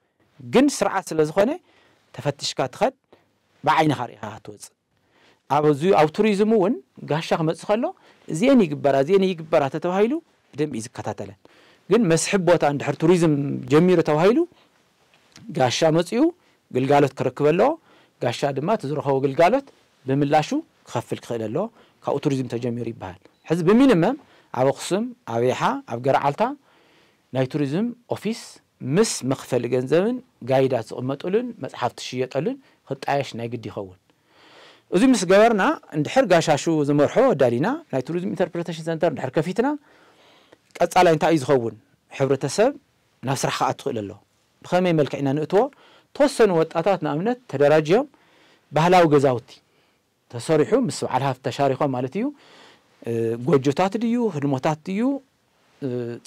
ግን ስርዓት ስለ ዝኾነ ተፈትሽካ ትኸድ ብዓይንኻ ርኢኻ ክትወፅእ ኣብ ኣብ ቱሪዝም እውን ጋሻ ክመፅእ ከሎ እዚአን ይግበራ እዚአን ይግበራ ተተባሂሉ ብደንቢ እዩ ዝከታተለን ግን መስሕብ ቦታ እንድሕር ቱሪዝም ጀሚሩ ተባሂሉ ጋሻ መፅኡ ግልጋሎት ክርክብ ኣለዎ ጋሻ ድማ ትዝረኸቦ ግልጋሎት ብምላሹ ክኸፍል ክኽእል ኣለዎ ካብኡ ቱሪዝም ተጀሚሩ ይበሃል ሕዚ ብሚኒመም ኣብ ኣክሱም ኣብ ይሓ ኣብ ገርዓልታ ናይ ቱሪዝም ኦፊስ ምስ መኽፈሊ ገንዘብን ጋይዳት ዝቕመጡሉን መፅሓፍቲ ዝሽየጠሉን ክጣየሽ ናይ ግዲ ይኸውን እዚ ምስ ገበርና እንድሕር ጋሻሹ ዝመርሖ ወዳሊና ናይ ቱሪዝም ኢንተርፕሬቴሽን ሰንተር እንድሕር ከፊትና قصالا انت اي زخون حبرتسب نفس راح ادخل له بخمي ملك عنا نتو توسن وطاتاتنا امنت تدراجيو بهلاو غزاوتي تصريحو مس على هاف تشاريخو مالتيو غوجوتات اه ديو هلموتات ديو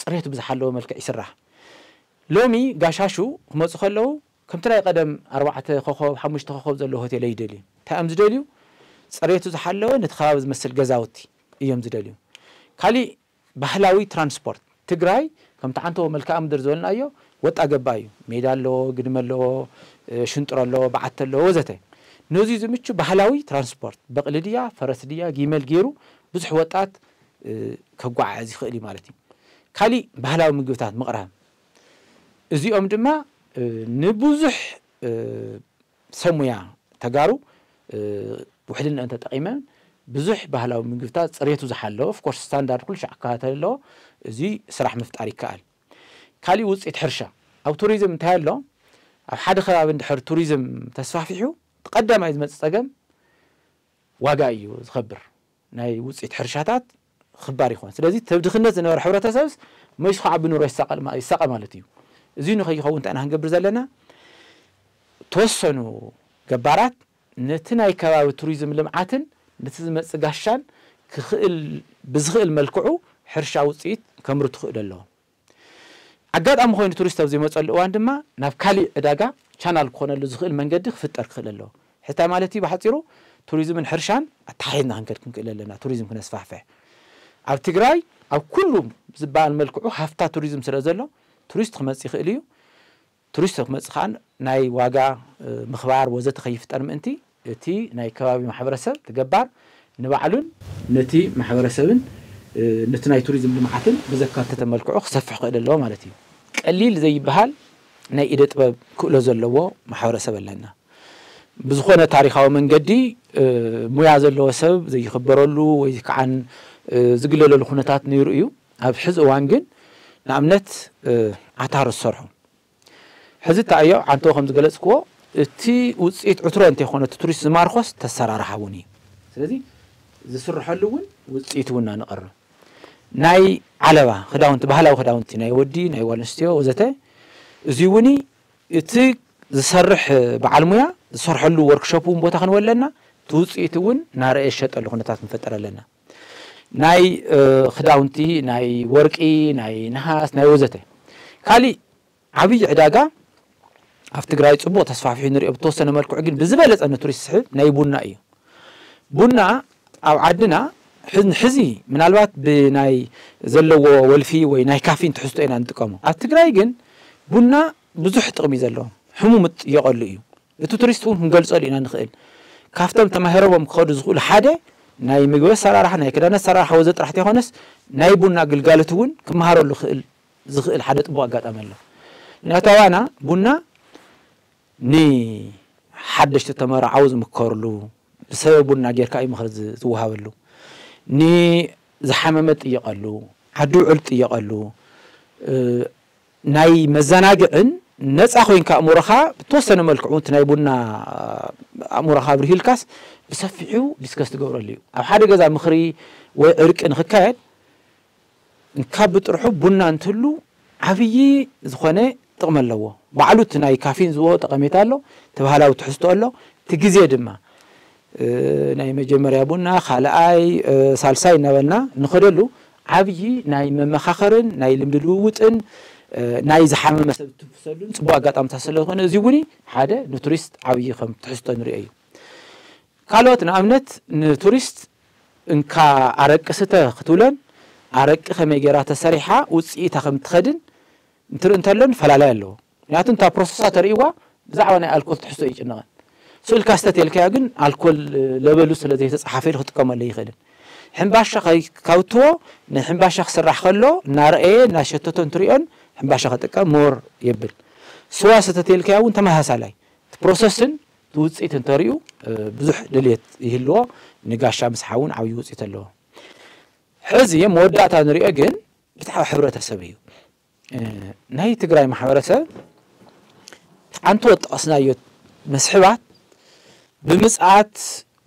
صريت اه بزحالو ملك يسرح لومي غاشاشو همص خلو كم تراي قدم اربعه خخو حمش خخو زلو هوتيل يدلي تام زدليو صريتو زحالو نتخابز مسل غزاوتي يوم زدليو خالي ባህላዊ ትራንስፖርት ትግራይ ከምቲ ዓንተ መልክዓ ምድር ዝበልናዮ ወጣ ገባ እዩ ሜዳ ኣለዎ ግድመ ኣለዎ ሽንጥሮ ኣለዎ በዓተ ኣለዎ ወዘተ ነዚ ዝምቹ ባህላዊ ትራንስፖርት በቕሊ ድያ ፈረስ ድያ ጊመል ገይሩ ብዙሕ ወጣት ከጓዓዝ ይኽእል እዩ ማለት እዩ ካሊእ ባህላዊ ምግብታት ምቕራብ እዚኦም ድማ ንብዙሕ ሰብ ሙያ ተጋሩ ውሕልና እንተጠቂመን ብዙሕ ባህላዊ ምግብታት ፅሬቱ ዝሓለወ ኦፍኮርስ ስታንዳርድ ኩልሻ ኣከታተል ኣለዎ እዚ ስራሕ ምፍጣር ይከኣል ካሊእ ውፅኢት ሕርሻ ኣብ ቱሪዝም እንታይ ኣሎ ኣብ ሓደ ከባቢ እንድሕር ቱሪዝም ተስፋፊሑ ተቐዳማይ ዝመፅእ ፀገም ዋጋ እዩ ዝኸብር ናይ ውፅኢት ሕርሻታት ክባር ይኮን ስለዚ ተብድኽነት ዝነበረ ሕብረተሰብስ መይሱ ከዓ ብኑሮ ይሳቐል ማለት እዩ እዚ ንኸይኸውን እንታይ ኢና ክንገብር ዘለና ተወሰኑ ገባራት ነቲ ናይ ከባቢ ቱሪዝም ልምዓትን ነቲ ዝመፅእ ጋሻን ክኽእል ብዝኽእል መልክዑ ሕርሻ ውፅኢት ከምሩ ትኽእል ኣለዎም ኣጋጣሚ ኮይኑ ቱሪስት ኣብ ዘይመፀሉ እዋን ድማ ናብ ካሊእ ዕዳጋ ቻናል ክኾነሉ ዝኽእል መንገዲ ክፍጠር ክኽእል ኣለዎ ሕታ ማለት እዩ ብሓፂሩ ቱሪዝምን ሕርሻን ኣተሓሒዝና ክንከድ ክንክእል ኣለና ቱሪዝም ክነስፋሕፍሕ ኣብ ትግራይ ኣብ ኩሉ ዝበሃል መልክዑ ሃፍታ ቱሪዝም ስለ ዘሎ ቱሪስት ክመፅእ ይኽእል እዩ ቱሪስት ክመፅእ ከዓ ናይ ዋጋ ምኽባር ወዘተ ከይፍጠር ምእንቲ እቲ ናይ ከባቢ ማሕበረሰብ ትገባር ንባዕሉን ነቲ ማሕበረሰብን ነቲ ናይ ቱሪዝም ልምዓትን ብዘካተተ መልክዑ ክሰፍሕ ክእል ኣለዎ ማለት እዩ ቀሊል ዘይበሃል ናይ ኢደ ጥበብ ክእሎ ዘለዎ ማሕበረሰብ ኣለና ብዝኾነ ታሪካዊ መንገዲ ሙያ ዘለዎ ሰብ ዘይኽበረሉ ወይ ከዓ ዝግለለሉ ኩነታት ነይሩ እዩ ኣብ ሕዚ እዋን ግን ንኣብነት ዓታር ዝሰርሑ ሕዚ እንታይ እዮ ዓንተ ከም ዝገለፅክዎ እቲ ውፅኢት ዕትሮ እንተይኮነ እቲ ቱሪስት ዝማርኮስ ተሰራርሓ እውን እዩ ስለዚ ዝስርሐሉ እውን ውፅኢት እውን ኣንቐርብ ናይ ዓለባ ክዳውንቲ ባህላዊ ክዳውንቲ ናይ ወዲ ናይ ጓል ኣንስትዮ ወዘተ እዚ እውን እቲ ዝሰርሕ በዓል ሙያ ዝሰርሐሉ ወርክሾፕ እውን ቦታ ክንወ ኣለና እቲ ውፅኢት እውን ናርአ ዝሸጠሉ ኩነታት ንፈጠር ኣለና ናይ ክዳውንቲ ናይ ወርቂ ናይ ነሃስ ናይ ወዘተ ካልእ ዓብዪ ዕዳጋ أفتح غراي صبوا تصفح في نري بتوصل نمرك عقل بزبلت أنا توري السحب نايبونا أيه بونا أو عدنا حزن حزي من الوقت بناي زلوا والفي ويناي كافين تحسوا إن عندكم أفتح غراي جن بونا بزح تقمي زلوا حمومت يقول لي بتو توري سون هنقول سؤال إن نخيل كافتم تمهرة ومخارج زغول حدا ناي مجوز سرع راح ناي كده نسرع حوزت راح تهونس ناي بونا قل قالتون كمهرة اللي خيل زغ الحدث بوقت أمله نتوانا بونا ني حدشت تمرعو زمكرلو بسبب الناجير كأي مخرز زوهابلو ني زحممت يقلو عدو علت يقلو اه ناي مزناجئن ነፃ ኮይንካ ኣእምሮኻ ብተወሰነ መልክዑ እቲ ናይ ቡና ኣእምሮኻ ብርሂልካስ ብሰፊዑ ዲስከስ ትገብረሉ እዩ ኣብ ሓደ ገዛ ምኽሪ ወይ ዕርቂ ንክካየድ እንካብ ብጥርሑ ቡና እንትህሉ ዓብዪ ዝኾነ ጥቕሚ ኣለዎ ባዕሉ እቲ ናይ ካፊን ዝህቦ ጠቐሜታ ኣሎ ተባህላዊ ትሕዝቶ ኣሎ እቲ ግዜ ድማ ናይ መጀመርያ ቡና ካልኣይ ሳልሳይ እናበልና ንኸደሉ ዓብዪ ናይ መመኻኸርን ናይ ልምዲ ልውውጥን ናይ ዝሓመመ ሰብ ትፍሰሉን ፅቡቅ ኣጋጣሚታት ስለዝኾነ እዚ እውን ሓደ ንቱሪስት ዓብዪ ከም ትሕዝቶ ንሪኦ እዩ ካልኦት ንኣብነት ንቱሪስት እንካ ኣረቂ ስተ ክትብለን ኣረቂ ከመይ ጌራ ተሰሪሓ ውፅኢታ ከም ትኸድን እንትርኢ እንተለን ፈላላይ ኣለዎ ምክንያቱ እንታ ፕሮሰሳ ተርእይዋ ብዛዕባ ናይ ኣልኮል ትሕዝቶ ይጭንቐን ስኢልካ ዝተተልካዮ ግን ኣልኮል ለበሉ ስለ ዘይተፀሓፈ ኢሉ ክጥቀመሉ ይኽእልን ሕምባሻ ካብትዎ ንሕምባሻ ክስራሕ ከሎ እናርአየ እናሸተቶ እንትሪኦን ሕምባሻ ክጥቀም ሞር የብል ስዋ ዝተተልካዮ እውን ተመሳሳላይ እቲ ፕሮሰስን እቲ ውፅኢት እንተሪኡ ብዙሕ ድልየት ይህልዎ ንጋሻ ምስሓ እውን ዓብዪ ውፅኢት ኣለዎ ሕዚ መወዳእታ ንሪኦ ግን ብዛዕባ ሕብረተሰብ እዩ ናይ ትግራይ ማሕበረሰብ ሓንቲ ወጠቐስናዮ መስሕባት ብምፅዓት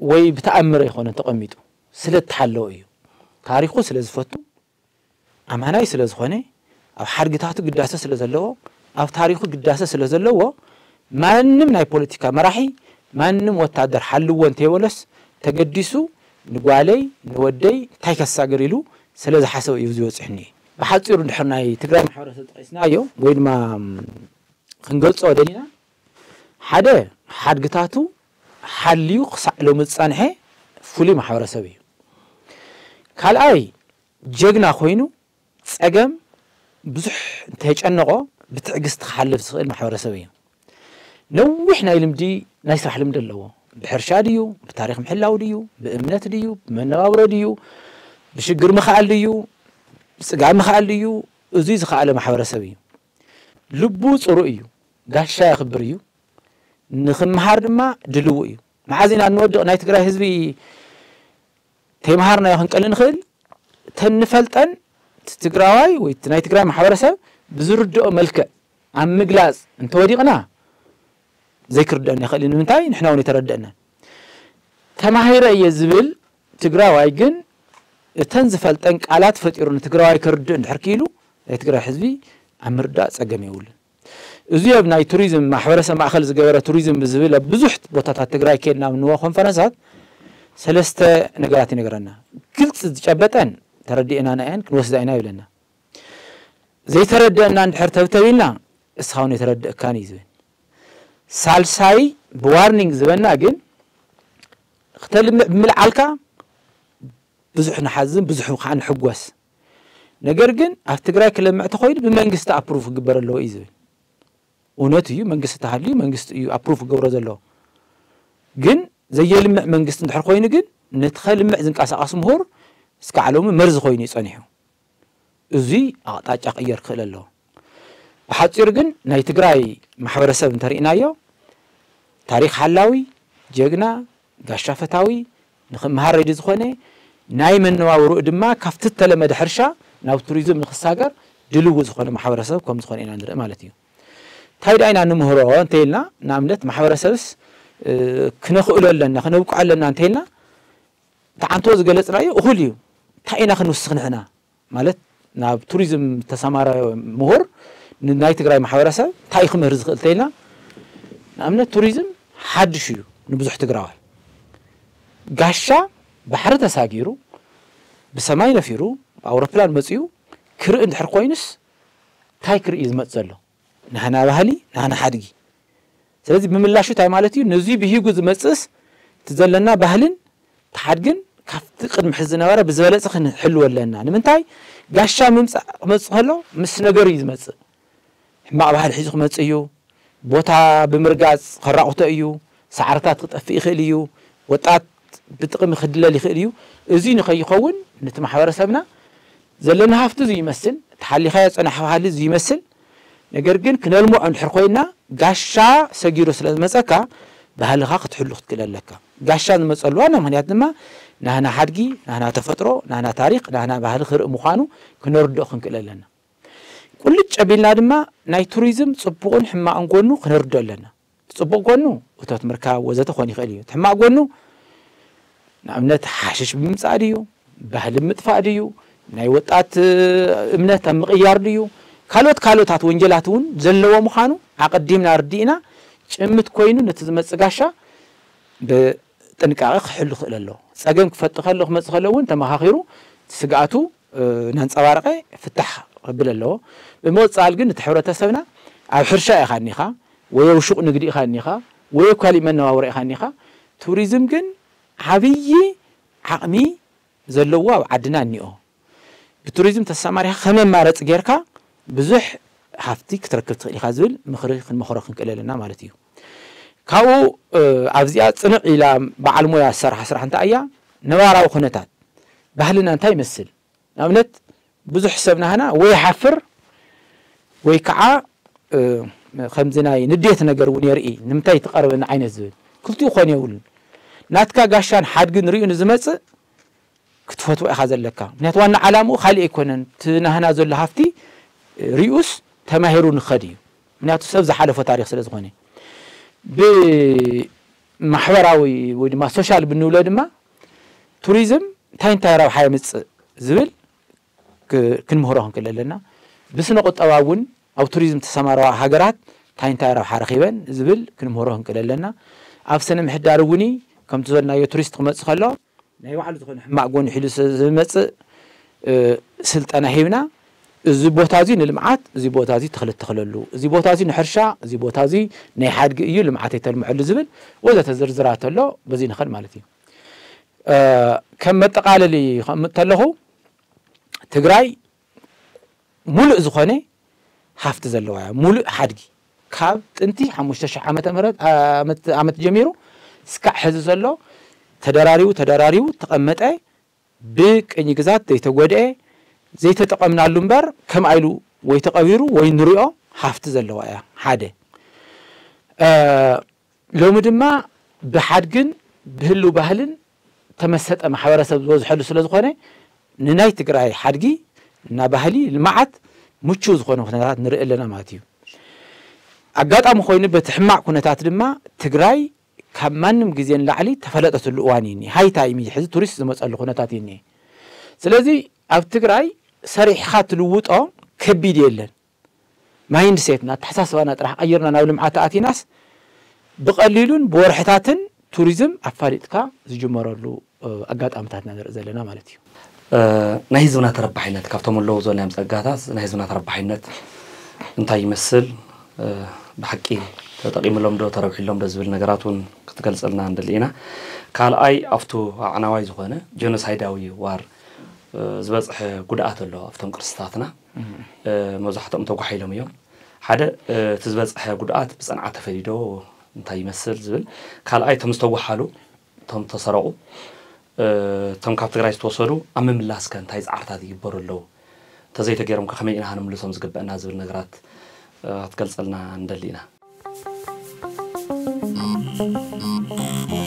ወይ ብተኣምረ ይኮነ ተቐሚጡ ስለ እተሓለወ እዩ ታሪኩ ስለ ዝፈቱ ኣማናይ ስለ ዝኾነ ኣብ ሓድግታቱ ግዳሰ ስለ ዘለዎ ኣብ ታሪኩ ግዳሰ ስለ ዘለዎ ማንም ናይ ፖለቲካ መራሒ ማንም ወታደር ሓልዎ እንተይበሎስ ተገዲሱ ንጓለይ ንወደይ እንታይ ከሳገር ኢሉ ስለ ዝሓሰብ እዩ ዝወፅሕኒ እዩ ብሓፂሩ ድሕር ናይ ትግራይ ማሕበረሰብ ጠቂስናዮ ወይ ድማ ክንገልፆ ደሊና ሓደ ሓድግታቱ ሓልዩ ክሳዕ ሎሚ ዝፀንሐ ፍሉይ ማሕበረሰብ እዩ ካልኣይ ጀግና ኮይኑ ፀገም ብዙሕ እንተጨነቆ ብትዕግስቲ ክሓልፍ ዝኽእል ማሕበረሰብ እዩ ነዊሕ ናይ ልምዲ ናይ ስራሕ ልምዲ ኣለዎ ብሕርሻ ድዩ ብታሪክ ምሕላው ድዩ ብእምነት ድዩ ብመነባብሮ ድዩ ብሽግር ምኽኣል ድዩ ስጋም ከኣሉ እዩ እዙይ ዝከኣለ ማሕበረሰብ እዩ ልቡ ፅሩእ እዩ ጋሻ የኽብር እዩ ንክምሃር ድማ ድልው እዩ መዓዝ ኢና ንወድቕ ናይ ትግራይ ህዝቢ ተይምሃርናዮ ክንቀል ንኽእል ተንፈልጠን ትግራዋይ ወይ ናይ ትግራይ ማሕበረሰብ ብዝርድኦ መልክዕ ኣብ ምግላፅ እንተወዲቕና ዘይክርድአን ይኽእል ንምንታይ ንሕና እውን የተረድአናን ተማሂረ እየ ዝብል ትግራዋይ ግን እተን ዝፈልጠን ቃላት ፈጢሩ ንትግራዋይ ክርድእ እንድሕር ክኢሉ ናይ ትግራይ ህዝቢ ኣብ ምርዳእ ፀገም የብሉን እዚ ኣብ ናይ ቱሪዝም ማሕበረሰብ ማእኸል ዝገበረ ቱሪዝም ብዝብል ኣብ ብዙሕ ቦታታት ትግራይ ከድና ንዎ ኮንፈረንሳት ሰለስተ ነገራት ይነገረና ግልፂ ዝጨበጠን ተረዲእና እየን ክንወስዳ ኢና ይብለና ዘይተረድአና እንድሕር ተብተቢልና እስኻውን የተረድእካን እዩ ዝብል ሳልሳይ ብዋርኒንግ ዝበና ግን ክተልምዕ ብምልዓልካ ብዙሕ ንሓዝን ብዙሕ ከዓ ንሕጓስ ነገር ግን ኣብ ትግራይ ክለምዕ ተኮይኑ ብመንግስቲ ኣፕሩቭ ክግበር ኣለዎ እዩ ዝብል እውነት እዩ መንግስቲ ተሃልዩ መንግስቲ እዩ ኣፕሩቭ ክገብሮ ዘለዎ ግን ዘየልምዕ መንግስቲ እንድሕር ኮይኑ ግን ነቲ ከልምዕ ዝንቀሳቀስ ምሁር እስካዕ ሎሚ መርዚ ኮይኑ ይፀኒሑ እዚ ኣቕጣጫ ቅየር ክእል ኣለዎ ብሓፂር ግን ናይ ትግራይ ማሕበረሰብ እንተርእናዮ ታሪክ ሃላዊ ጀግና ጋሻ ፈታዊ ንክመሃር ረዲ ዝኾነ ናይ መነባብርኡ ድማ ካብቲ ዝተለመደ ሕርሻ ናብ ቱሪዝም ንክሳገር ድልው ዝኾነ ማሕበረሰብ ከም ዝኾነ ኢና ንርኢ ማለት እዩ እንታይ ዳ ኢና ንምህሮ እንተይልና ንኣብነት ማሕበረሰብስ ክነኽእሎ ኣለና ክነብቁዕ ኣለና እንተይልና እቲ ዓንቶ ዝገለፅናዮ እኹል እዩ እንታይ ኢና ክንውስኽ ንሕና ማለት ናብ ቱሪዝም ተሰማራዮ ምሁር ናይ ትግራይ ማሕበረሰብ እንታይ ክምህር ዝኽእል እንተይልና ንኣብነት ቱሪዝም ሓድሽ እዩ ንብዙሕ ትግራዋይ ጋሻ بحر تساقيرو بسماي نفيرو أو ربلان مزيو كر إن حرقوينس تاي كر إذ متزلو نهنا بهلي نهنا حدقي سلازي بملاشو تاي مالتي نزي قوز زمتسس تزلنا بهلن تحدقن ካብቲ ቅድሚ ሕዚ ዝነበረ ብዝበለፀ ክንሕልው ኣለና نمن تاي قاشا ممس ከሎ ምስ ነገር እዩ ዝመፅእ ሕማቅ ባህል ሒዙ ክመፅእ እዩ ቦታ ብምርጋፅ ከራቁቶ እዩ ሳዕርታት ክጠፍእ ይኽእል ብጥቕሚ ክድለል ይኽእል እዩ እዚ ንኸይኸውን ነቲ ማሕበረሰብና ዘለና ሃፍቲ ዝይመስል ተሓሊኻዮ ፀናሕ ባህሊ ዝይመስል ነገር ግን ክነልምዖ እንድሕር ኮይና ጋሻ ሰጊሩ ስለ ዝመፀካ ባህልኻ ክትሕሉ ክትክእል ኣለካ ጋሻ ዝመፀሉ ዋና ምክንያት ድማ ናህና ሓድጊ ናህና ተፈጥሮ ናህና ታሪክ ናህና ባህሊ ክርኢ ምዃኑ ክነርድኦ ክንክእል ኣለና ቁልጭ ኣቢልና ድማ ናይ ቱሪዝም ፅቡቕን ሕማቕን ጎኑ ክነርድኦ ኣለና ፅቡቕ ጎኑ እቶት ምርካብ ወዘተ ክኾን ይኽእል እዩ ሕማቕ ጎኑ ንኣብነት ሓሽሽ ብምምፃእ ድዩ ባህሊ ምጥፋእ ድዩ ናይ ወጣት እምነት ኣብ ምቕያር ድዩ ካልኦት ካልኦታት ወንጀላት እውን ዘለዎ ምዃኑ ኣቐዲምና ርዲእና ጭምት ኮይኑ ነቲ ዝመፅእ ጋሻ ብጥንቃቐ ክሕሉ ክእል ኣሎ ፀገም ክፈጥ ከሎ ክመፅእ ከሎ እውን ተመኻኺሩ ስግኣቱ ናንፀባረቐ ፍታሕ ክብል ኣለዎ ብምቕፃል ግን እቲ ሕብረተሰብና ኣብ ሕርሻ ኢኻ እኒኻ ወይ ኣብ ሹቕ ንግዲ ኢኻ እኒኻ ወይ ኣብ ካሊእ መነባብሮ ኢኻ እኒኻ ቱሪዝም ግን ዓብይ ዓቕሚ ዘለዋ ኣብ ዓድና እኒኦ ብቱሪዝም ተሰማሪኻ ከመ ማረፂ ጌርካ ብዙሕ ሃፍቲ ክትረክብ ትኽእል ኢኻ ዝብል ምኽሪ ክንመኽሮ ክንክእል ኣለና ማለት እዩ ካብኡ ኣብዚኣ ፅንዕ ኢላ በዓል ሞያ ዝሰርሓ ስራሕ እንታይ እያ ነባራዊ ኩነታት ባህልና እንታይ ይመስል ንኣብነት ብዙሕ ሰብ ናህና ወይ ሓፍር ወይ ከዓ ከምዚ ናይ ንዴት ነገር እውን የርኢ ንምንታይ ትቐርበኒ ዓይነት ዝብል ክልቲኡ ኮነ የብሉን ናትካ ጋሻን ሓድጊ ንሪኡ ንዝመፅእ ክትፈትዎ ኢኻ ዘለካ ምክንያቱ ዋና ዓላምኡ ካሊእ ኣይኮነን ትናህና ዘሎ ሃፍቲ ርኡስ ተማሂሩ ንኸድ እዩ ምክንያቱ ሰብ ዝሓለፎ ታሪክ ስለ ዝኾነ ብማሕበራዊ ወይ ድማ ሶሻል ብንብሎ ድማ ቱሪዝም እንታይ እንታይ ረብሓ የምፅእ ዝብል ክንምህሮ ክንክእል ኣለና ብስነ ቁጠባ እውን ኣብ ቱሪዝም ተሰማረዋ ሃገራት እንታይ እንታይ ረብሓ ረኺበን ዝብል ክንምህሮ ክንክእል ኣለና ኣብ ስነ ምሕዳር እውን كم تزور نايو توريست خمسة خلا نايو على تكون معقول حلو سمسة سلت أنا هنا زبو تازي نلمعات زبو تازي تخل تخللو زبو تازي نحرشة زبو تازي نحد يو لمعات يتر معل زبل وإذا تزر زرعت الله بزي نخل مالتي كم تقال لي خم تلهو تقرأي مول زخاني حافت زلوا مول حرجي كاب انتي حمشتش عمت امرت عمت عمت جميرو سكع حزز الله تدراريو تدراريو أي بك إني جزات زيت ود أي زيت تقمنا اللمبر كم عيلو ويتقبيرو وينريو حفتز الله يا حدا آه لو مدما بحد جن بهلو بهلن تمست أما حوارس بوز حلو سلز خانة نناي تقرأي حدقي نبهلي المعت ምቹ ዝኾነ ኩነታት ንርኢ ኣለና ማለት እዩ ኣጋጣሚ ኮይኑ በቲ ሕማቅ ካብ ማንም ግዜ ንላዕሊ ተፈለጠትሉ እዋን እዩ ሃይ ታይም እዩ ሕዚ ቱሪስት ዝመፀሉ ኩነታት እዩ እኒሄ ስለዚ ኣብ ትግራይ ሰሪሕካ ትልውጦ ከቢድ የለን ማይንድ ሴትና ኣተሓሳስባና ጥራሕ ቀይርና ናብ ልምዓት ኣቲናስ ብቐሊሉን ብወርሕታትን ቱሪዝም ኣፋሊጥካ ዝጅመረሉ ኣጋጣሚታትና ንርኢ ዘለና ማለት እዩ ናይ ህዝብና ተረባሒነት ካብቶም ኣለዉ ዘለዮም ፀጋታት ናይ ህዝብና ተረባሒነት እንታይ ይመስል ብሓቂ ተጠቂምሎም ዶ ተረኪሎም ዶ ዝብል ነገራት እውን ክትገልፀልና ንደሊ ኢና ካልኣይ ኣብቲ ኣዕናዋይ ዝኾነ ጀኖሳይዳዊ ዋር ዝበፅሐ ጉድኣት ኣሎ ኣብቶም ቅርስታትና መብዛሕትኦም ተጓሒሎም እዮም ሓደ እቲ ዝበፅሐ ጉድኣት ብፀንዓ ተፈዲዶ እንታይ ይመስል ዝብል ካልኣይ እቶም ዝተወሓሉ እቶም ተሰረቁ እቶም ካብ ትግራይ ዝተወሰዱ ኣብ ምምላስ ከ እንታይ ፃዕርታት ይግበሩ ኣለዉ እንተዘይተገይሮም ከመይ ኢና ክንምልሶም ዝግበአና ዝብል ነገራት ክትገልፀልና ንደሊ ኢና Thank you.